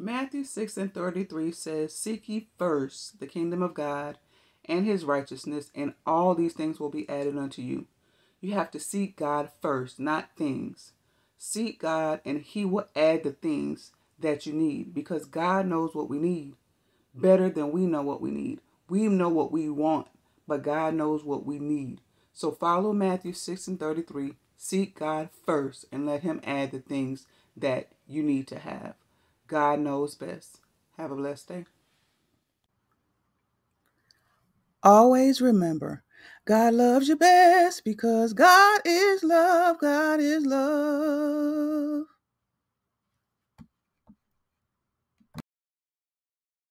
Matthew 6 and 33 says, Seek ye first the kingdom of God and his righteousness, and all these things will be added unto you. You have to seek God first, not things. Seek God, and he will add the things that you need because God knows what we need better than we know what we need. We know what we want, but God knows what we need. So follow Matthew 6 and 33. Seek God first and let him add the things that you need to have. God knows best. Have a blessed day. Always remember, God loves you best because God is love. God is love.